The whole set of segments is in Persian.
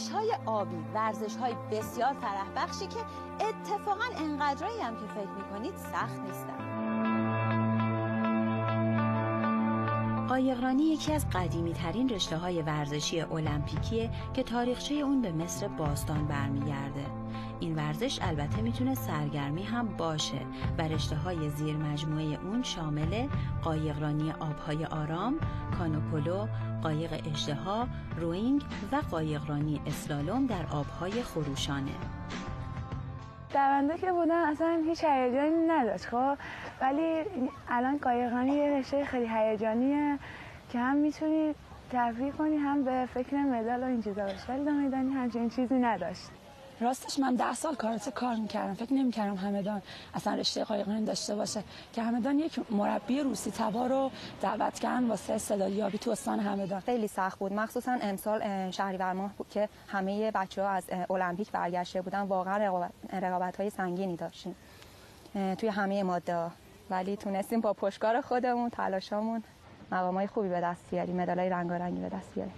ورزش های آبی ورزش های بسیار فرح بخشی که اتفاقا انقدرایی هم که فکر می‌کنید سخت نیستن. قایقرانی یکی از قدیمی ترین رشته های ورزشی المپیکیه که تاریخچه اون به مصر باستان برمیگرده. این ورزش البته می‌تونه سرگرمی هم باشه و رشته های زیر مجموعه اون شامل قایقرانی آبهای آرام، کانوپولو، قایق اجدها، روینگ و قایقرانی اسلالوم در آبهای خروشانه. دونده که بودن اصلا هیچ هیجانی نداشت خب؟ ولی الان قایقرانی یه رشته خیلی هیجانیه که هم می‌تونی تفریح کنی هم به فکر مدال و این چیزا باشی ولی میدانی همچین چیزی نداشت. راستش من ده سال کارات کار می‌کردم. فکر نمی‌کردم همدان اصلا رشته قایقرانی داشته باشه. که همدان یک مربی روسی تبا رو دعوت کردن واسه استعدادیابی تو استان همدان. خیلی سخت بود. مخصوصا امسال شهریور ماه بود که همه بچه ها از المپیک برگشته بودن. واقعا رقابت های سنگینی داشتیم. توی همه ماده ولی تونستیم با پشتکار خودمون تلاشامون مقامای خوبی به دست بیاریم مدالای رنگارنگی به دست بیاریم.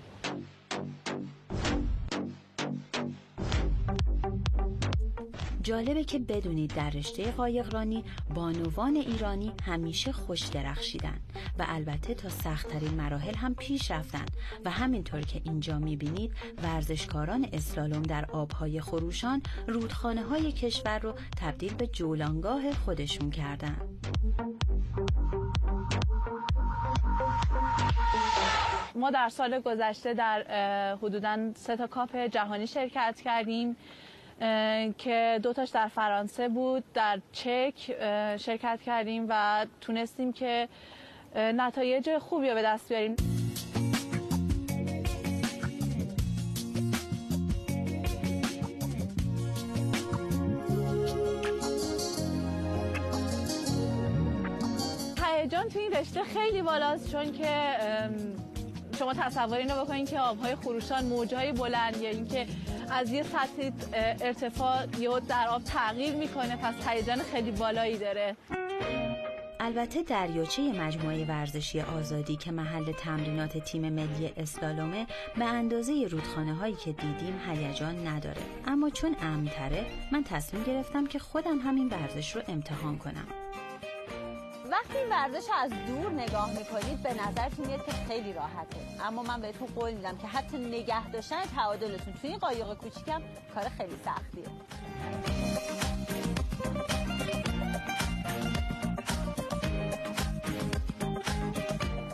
جالبه که بدونید در رشته قایقرانی بانوان ایرانی همیشه خوش درخشیدن و البته تا سختترین مراحل هم پیش رفتن و همینطور که اینجا می‌بینید ورزشکاران اسلالوم در آبهای خروشان رودخانه های کشور رو تبدیل به جولانگاه خودشون کردن. ما در سال گذشته در حدوداً سه تا کاپ جهانی شرکت کردیم. که دوتاش در فرانسه بود در چک شرکت کردیم و تونستیم که نتایج خوبی رو به دست بیاریم. هیجان تو این رشته خیلی بالاست چون که شما تصور اینو بکنید که آبهای خروشان موجهای بلند یا اینکه از یه سطح ارتفاع یا در آب تغییر می‌کنه پس هیجان خیلی بالایی داره. البته دریاچه مجموعه ورزشی آزادی که محل تمرینات تیم ملی اسلالومه به اندازه رودخانه هایی که دیدیم هیجان نداره. اما چون امتره من تصمیم گرفتم که خودم همین ورزش رو امتحان کنم. وقتی این ورزش از دور نگاه می‌کنید به نظرتون میاد که خیلی راحته. اما من بهتون قول میدم که حتی نگه داشتن تعادلتون توی این قایق کوچیکم کار خیلی سختیه.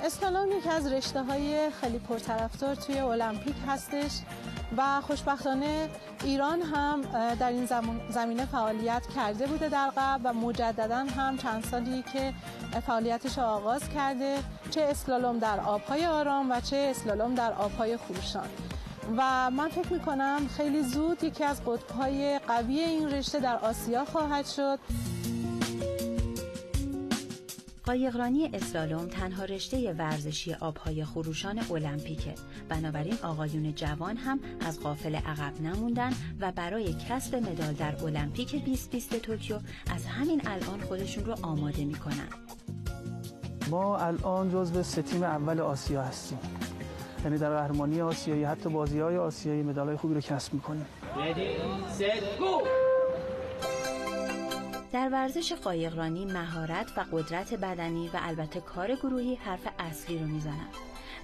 اسلالوم یکی از رشته های خیلی پرطرفدار توی المپیک هستش. و خوشبختانه ایران هم در این زمینه فعالیت کرده بوده در قبل و مجددا هم چند سالی که فعالیتش آغاز کرده چه اسلالوم در آبهای آرام و چه اسلالوم در آبهای خروشان. و من فکر می‌کنم خیلی زود یکی از قطبهای قوی این رشته در آسیا خواهد شد. قایقرانی اسلالوم تنها رشته ورزشی آبهای خروشان المپیکه. بنابراین آقایون جوان هم از قافل عقب نموندن و برای کسب مدال در المپیک 2020 توکیو از همین الان خودشون رو آماده می‌کنن. ما الان جزو سه تیم اول آسیا هستیم. یعنی در قهرمانی آسیایی حتی بازی های آسیایی مدال خوبی رو کسب می‌کنیم. در ورزش قایقرانی مهارت و قدرت بدنی و البته کار گروهی حرف اصلی رو می‌زنن.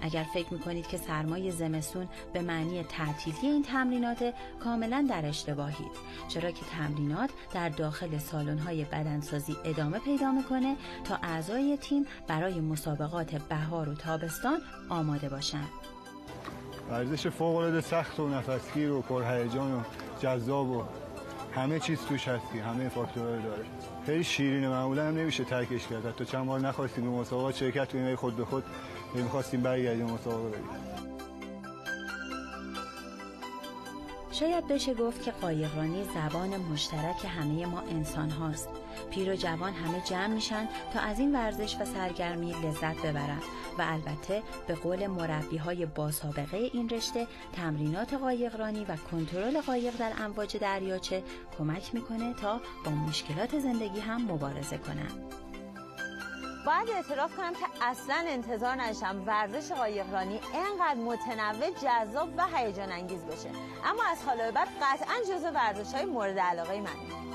اگر فکر می‌کنید که سرمای زمستون به معنی تعطیلی این تمرینات کاملا در اشتباهید. چرا که تمرینات در داخل سالن‌های بدنسازی ادامه پیدا می‌کنه تا اعضای تیم برای مسابقات بهار و تابستان آماده باشند ورزش فوق سخت و نفسگیر و پرهیجان و جذاب و همه چیز توش هستی همه فاکتورها داره. خیلی شیرینه معمولا هم نمیشه ترکش کرد. تا چند بار نخواستیم به مسابقات شرکت کنیم خود به خود می‌خواستیم برگردیم مسابقه بریم شاید بشه گفت که قایقرانی زبان مشترک همه ما انسان هاست. پیر و جوان همه جمع میشن تا از این ورزش و سرگرمی لذت ببرن و البته به قول مربی های با سابقه این رشته تمرینات قایقرانی و کنترل قایق در امواج دریاچه کمک می‌کنه تا با مشکلات زندگی هم مبارزه کنن. باید اعتراف کنم که اصلا انتظار نداشتم ورزش قایقرانی اینقدر متنوع جذاب و هیجان انگیز بشه اما از حالا به بعد قطعا جزو ورزش های مورد علاقه من